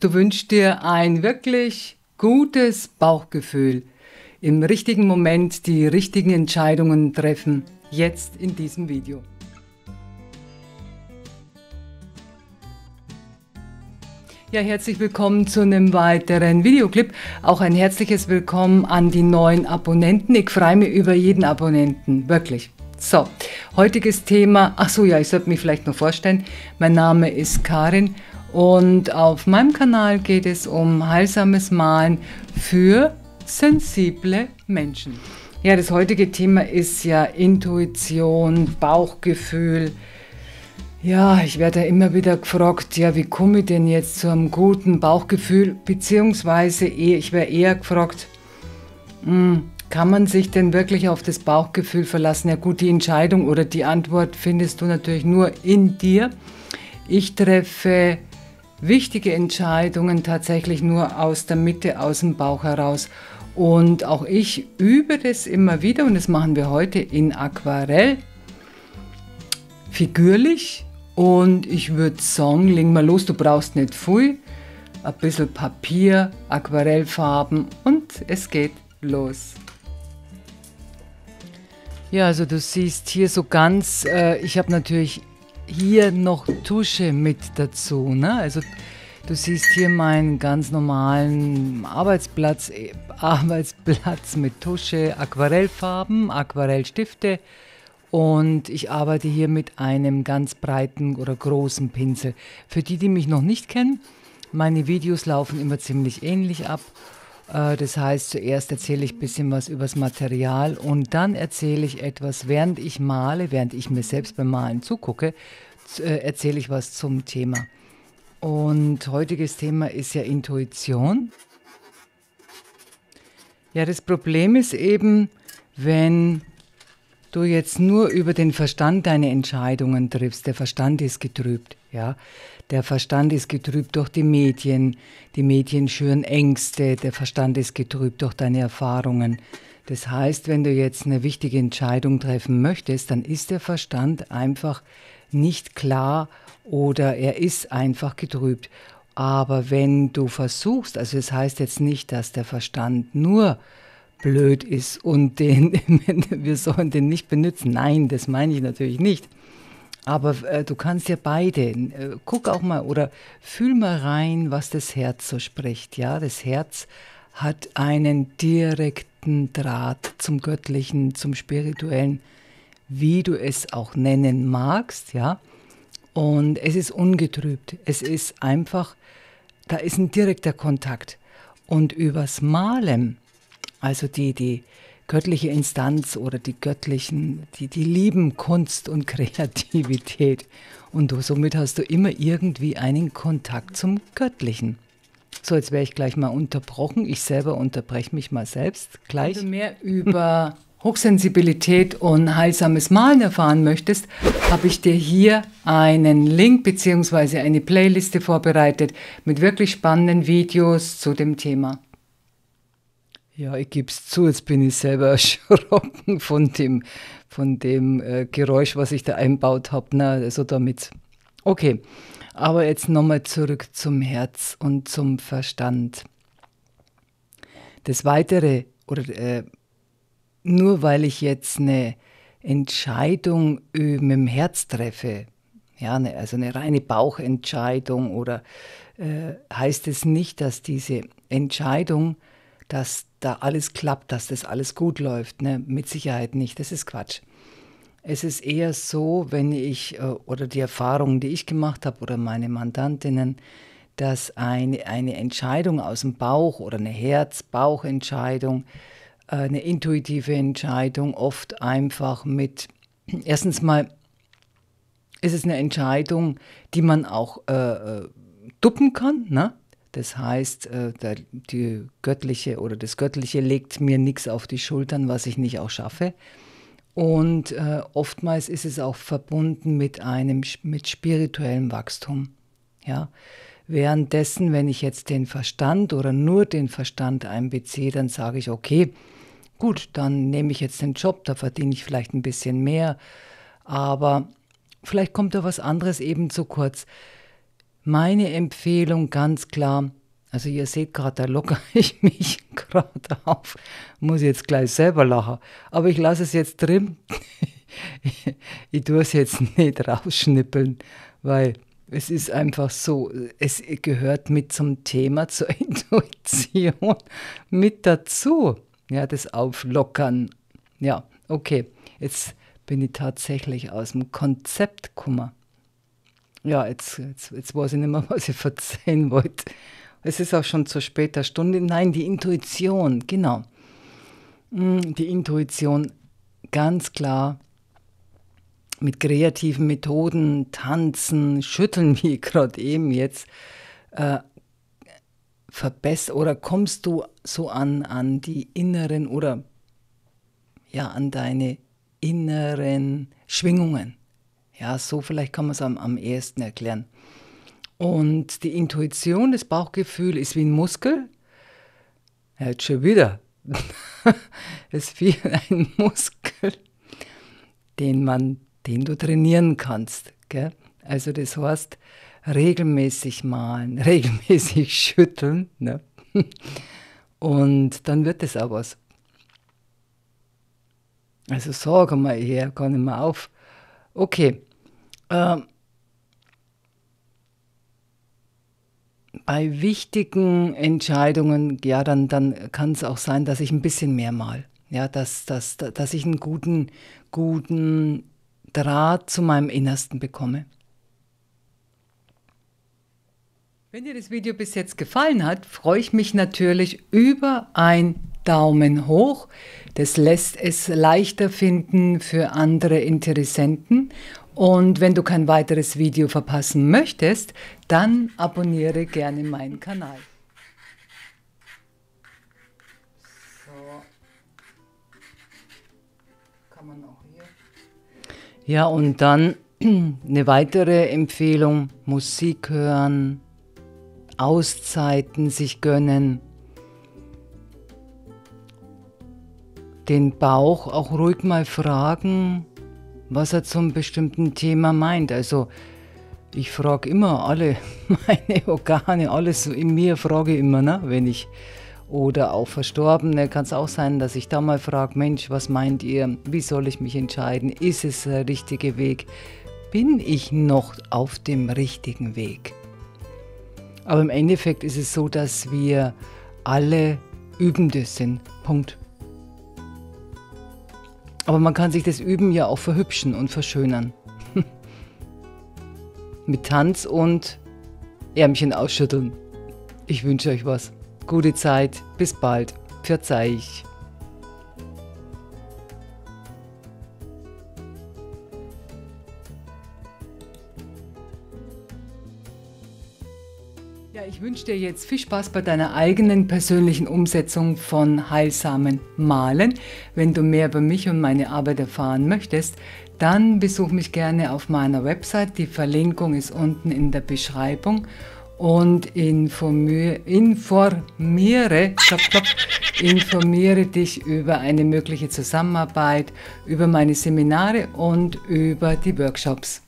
du wünschst dir ein wirklich gutes Bauchgefühl, im richtigen Moment die richtigen Entscheidungen treffen, jetzt in diesem Video. Ja, herzlich willkommen zu einem weiteren Videoclip. Auch ein herzliches Willkommen an die neuen Abonnenten. Ich freue mich über jeden Abonnenten, wirklich. So, heutiges Thema, ach so, ja, ich sollte mich vielleicht noch vorstellen. Mein Name ist Karin und auf meinem Kanal geht es um heilsames Malen für sensible Menschen. Ja, das heutige Thema ist ja Intuition, Bauchgefühl, ja, ich werde immer wieder gefragt, ja, wie komme ich denn jetzt zu einem guten Bauchgefühl? Beziehungsweise ich wäre eher gefragt, hm, kann man sich denn wirklich auf das Bauchgefühl verlassen? Ja gut, die Entscheidung oder die Antwort findest du natürlich nur in dir. Ich treffe wichtige Entscheidungen tatsächlich nur aus der Mitte, aus dem Bauch heraus. Und auch ich übe das immer wieder und das machen wir heute in Aquarell. Figürlich, und ich würde sagen, leg mal los, du brauchst nicht viel. Ein bisschen Papier, Aquarellfarben und es geht los. Ja, also du siehst hier so ganz, äh, ich habe natürlich hier noch Tusche mit dazu. Ne? Also du siehst hier meinen ganz normalen Arbeitsplatz, äh, Arbeitsplatz mit Tusche, Aquarellfarben, Aquarellstifte und ich arbeite hier mit einem ganz breiten oder großen Pinsel. Für die, die mich noch nicht kennen, meine Videos laufen immer ziemlich ähnlich ab. Äh, das heißt, zuerst erzähle ich ein bisschen was über das Material und dann erzähle ich etwas, während ich male, während ich mir selbst beim Malen zugucke, äh, erzähle ich was zum Thema. Und heutiges Thema ist ja Intuition. Ja, das Problem ist eben, wenn du jetzt nur über den Verstand deine Entscheidungen triffst, der Verstand ist getrübt, ja. Der Verstand ist getrübt durch die Medien, die Medien schüren Ängste, der Verstand ist getrübt durch deine Erfahrungen. Das heißt, wenn du jetzt eine wichtige Entscheidung treffen möchtest, dann ist der Verstand einfach nicht klar oder er ist einfach getrübt. Aber wenn du versuchst, also es das heißt jetzt nicht, dass der Verstand nur blöd ist und den, wir sollen den nicht benutzen. Nein, das meine ich natürlich nicht. Aber äh, du kannst ja beide, äh, guck auch mal oder fühl mal rein, was das Herz so spricht. Ja, das Herz hat einen direkten Draht zum Göttlichen, zum Spirituellen, wie du es auch nennen magst. Ja, und es ist ungetrübt. Es ist einfach, da ist ein direkter Kontakt. Und übers Malen also die, die göttliche Instanz oder die göttlichen, die, die lieben Kunst und Kreativität. Und du, somit hast du immer irgendwie einen Kontakt zum Göttlichen. So, jetzt wäre ich gleich mal unterbrochen. Ich selber unterbreche mich mal selbst gleich. Wenn du mehr über Hochsensibilität und heilsames Malen erfahren möchtest, habe ich dir hier einen Link bzw. eine Playliste vorbereitet mit wirklich spannenden Videos zu dem Thema. Ja, ich gebe es zu, jetzt bin ich selber erschrocken von dem, von dem äh, Geräusch, was ich da einbaut habe. Ne? Also damit. Okay, aber jetzt nochmal zurück zum Herz und zum Verstand. Das Weitere, oder äh, nur weil ich jetzt eine Entscheidung mit dem Herz treffe, ja, ne, also eine reine Bauchentscheidung, oder äh, heißt es nicht, dass diese Entscheidung, dass da alles klappt, dass das alles gut läuft. Ne? Mit Sicherheit nicht, das ist Quatsch. Es ist eher so, wenn ich, äh, oder die Erfahrungen, die ich gemacht habe, oder meine Mandantinnen, dass eine, eine Entscheidung aus dem Bauch oder eine Herz-Bauch-Entscheidung, äh, eine intuitive Entscheidung oft einfach mit, erstens mal ist es eine Entscheidung, die man auch äh, äh duppen kann, ne? Das heißt, äh, die göttliche oder das Göttliche legt mir nichts auf die Schultern, was ich nicht auch schaffe. Und äh, oftmals ist es auch verbunden mit einem mit spirituellem Wachstum. Ja? Währenddessen, wenn ich jetzt den Verstand oder nur den Verstand einbeziehe, dann sage ich, okay, gut, dann nehme ich jetzt den Job, da verdiene ich vielleicht ein bisschen mehr, aber vielleicht kommt da was anderes eben zu kurz. Meine Empfehlung ganz klar, also ihr seht gerade, da lockere ich mich gerade auf. Muss jetzt gleich selber lachen. Aber ich lasse es jetzt drin. ich tue es jetzt nicht rausschnippeln, weil es ist einfach so, es gehört mit zum Thema, zur Intuition mit dazu. Ja, das Auflockern. Ja, okay. Jetzt bin ich tatsächlich aus dem Konzept gekommen. Ja, jetzt, jetzt, jetzt weiß ich nicht mehr, was ich erzählen wollte. Es ist auch schon zu später Stunde. Nein, die Intuition, genau. Mm, die Intuition, ganz klar mit kreativen Methoden, tanzen, schütteln, wie gerade eben jetzt, äh, verbessern oder kommst du so an, an die inneren oder ja, an deine inneren Schwingungen. Ja, so vielleicht kann man es am, am ehesten erklären. Und die Intuition, das Bauchgefühl ist wie ein Muskel. Ja, jetzt schon wieder. es ist wie ein Muskel, den man den du trainieren kannst. Gell? Also das heißt, regelmäßig malen, regelmäßig schütteln. Ne? Und dann wird es auch was. Also sag mal her, kann ich mal auf. Okay. Ähm, bei wichtigen Entscheidungen, ja, dann, dann kann es auch sein, dass ich ein bisschen mehr mal. Ja, dass, dass, dass ich einen guten, guten Draht zu meinem Innersten bekomme. Wenn dir das Video bis jetzt gefallen hat, freue ich mich natürlich über ein Daumen hoch. Das lässt es leichter finden für andere Interessenten. Und wenn du kein weiteres Video verpassen möchtest, dann abonniere gerne meinen Kanal. Ja, und dann eine weitere Empfehlung, Musik hören, Auszeiten sich gönnen, den Bauch auch ruhig mal fragen, was er zum bestimmten Thema meint. Also ich frage immer alle meine Organe, alles in mir frage immer, ne, wenn ich oder auch Verstorbene kann es auch sein, dass ich da mal frage, Mensch, was meint ihr? Wie soll ich mich entscheiden? Ist es der richtige Weg? Bin ich noch auf dem richtigen Weg? Aber im Endeffekt ist es so, dass wir alle Übende sind. Punkt. Aber man kann sich das Üben ja auch verhübschen und verschönern. Mit Tanz und Ärmchen ausschütteln. Ich wünsche euch was. Gute Zeit, bis bald. Verzeih Ja, ich wünsche dir jetzt viel Spaß bei deiner eigenen persönlichen Umsetzung von heilsamen Malen. Wenn du mehr über mich und meine Arbeit erfahren möchtest, dann besuch mich gerne auf meiner Website. Die Verlinkung ist unten in der Beschreibung und informiere, stopp, stopp, informiere dich über eine mögliche Zusammenarbeit, über meine Seminare und über die Workshops.